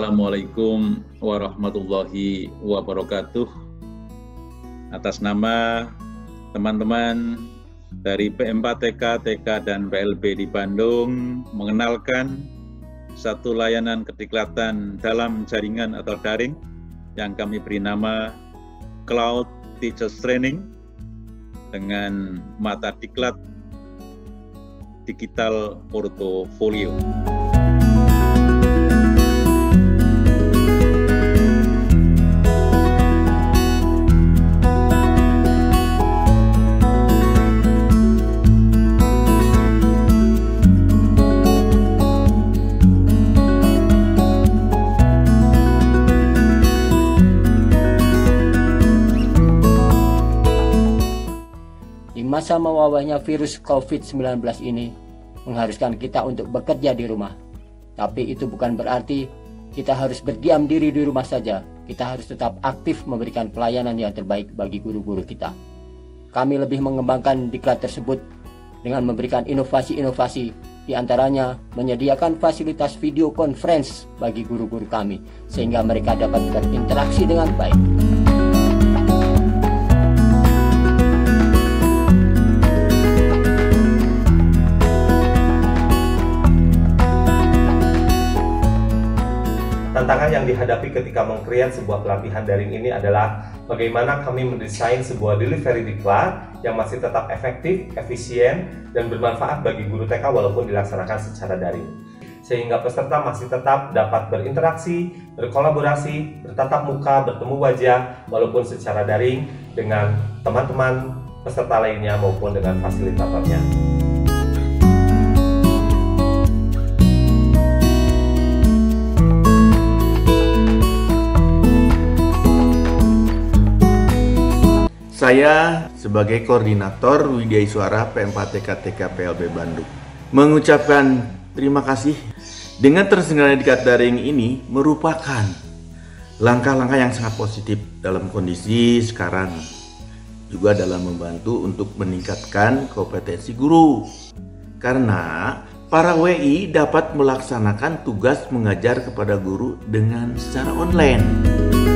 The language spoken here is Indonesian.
Assalamualaikum warahmatullahi wabarakatuh. Atas nama teman-teman dari P4TK, TK, dan PLB di Bandung mengenalkan satu layanan kediklatan dalam jaringan atau daring yang kami beri nama Cloud Teachers Training dengan mata diklat digital portfolio. Masa mewabahnya virus COVID-19 ini mengharuskan kita untuk bekerja di rumah. Tapi itu bukan berarti kita harus berdiam diri di rumah saja. Kita harus tetap aktif memberikan pelayanan yang terbaik bagi guru-guru kita. Kami lebih mengembangkan diklat tersebut dengan memberikan inovasi-inovasi di antaranya menyediakan fasilitas video conference bagi guru-guru kami sehingga mereka dapat berinteraksi dengan baik. Tantangan yang dihadapi ketika mengkreat sebuah pelatihan daring ini adalah bagaimana kami mendesain sebuah delivery diklat yang masih tetap efektif, efisien, dan bermanfaat bagi guru TK walaupun dilaksanakan secara daring. Sehingga peserta masih tetap dapat berinteraksi, berkolaborasi, bertatap muka, bertemu wajah, walaupun secara daring dengan teman-teman peserta lainnya maupun dengan fasilitatornya. Saya sebagai koordinator Widya Suara P4TK PLB Bandung. Mengucapkan terima kasih. Dengan terselenggaranya dikat daring ini merupakan langkah-langkah yang sangat positif dalam kondisi sekarang. Juga dalam membantu untuk meningkatkan kompetensi guru. Karena para WI dapat melaksanakan tugas mengajar kepada guru dengan secara online.